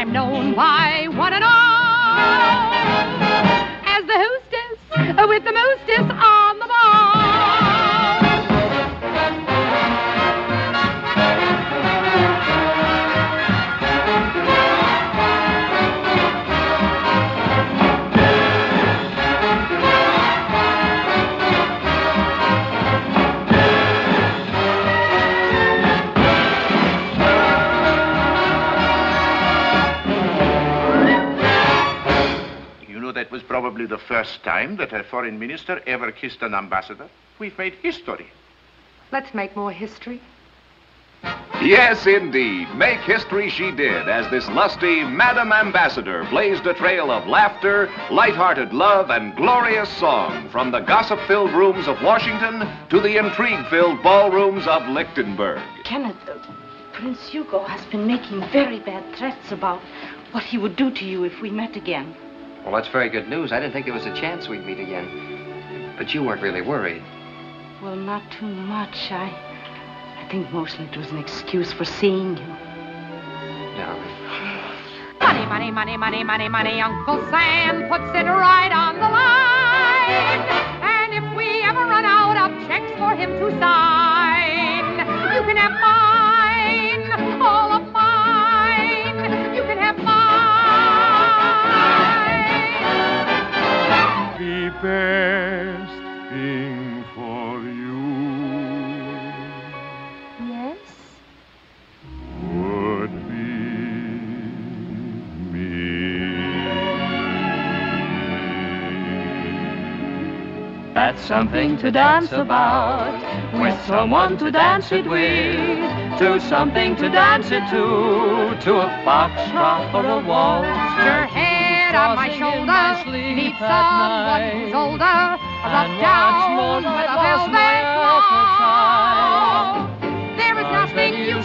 I'm known by one and all. Probably the first time that a foreign minister ever kissed an ambassador. We've made history. Let's make more history. Yes, indeed. Make history she did as this lusty Madam Ambassador blazed a trail of laughter, light-hearted love, and glorious song from the gossip-filled rooms of Washington to the intrigue-filled ballrooms of Lichtenburg. Kenneth, uh, Prince Hugo has been making very bad threats about what he would do to you if we met again. Well, that's very good news. I didn't think there was a chance we'd meet again. But you weren't really worried. Well, not too much. I, I think mostly it was an excuse for seeing you. Darling. Money, money, money, money, money, money. Uncle Sam puts it right on the line. And if we ever run out of checks for him to sign, thing for you Yes? would be me. That's something to dance about, with someone to dance it with, to something to dance it to, to a foxtrot or a waltz. Your head on my shoulder, need someone who's older,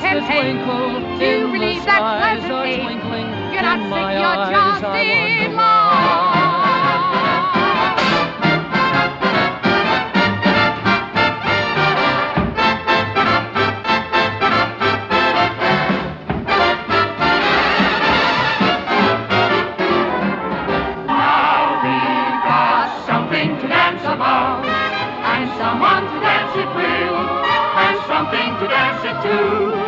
nothing you can pay to relieve that pleasant pain. You're not sick, you're just in love. Now we've got something to dance about, and someone to dance it with, and something to dance it to,